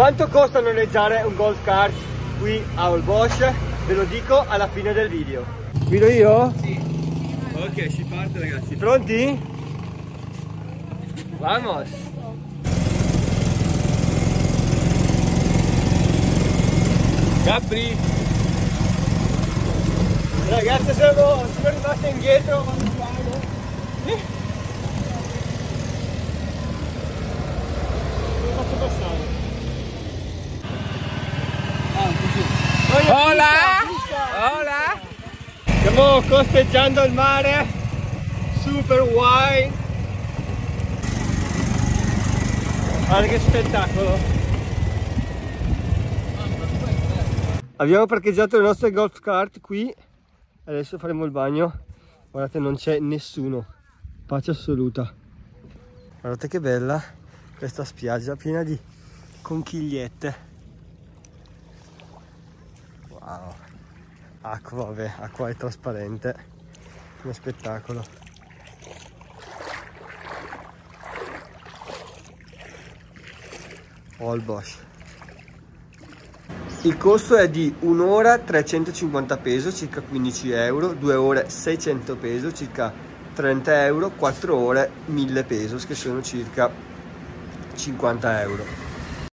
Quanto costa noleggiare un golf kart qui a Olbosch? Ve lo dico alla fine del video. Guido io? Sì. Ok, si parte ragazzi. Pronti? Vamos! Capri! Ragazzi siamo, siamo rimasti indietro vado. Faccio Stiamo costeggiando il mare, super wide. Guarda che spettacolo! Abbiamo parcheggiato le nostre golf kart qui, adesso faremo il bagno. Guardate non c'è nessuno, pace assoluta. Guardate che bella questa spiaggia piena di conchigliette. Wow acqua vabbè acqua è trasparente uno spettacolo. Olbosch il costo è di un'ora 350 peso circa 15 euro 2 ore 600 peso circa 30 euro 4 ore 1000 pesos che sono circa 50 euro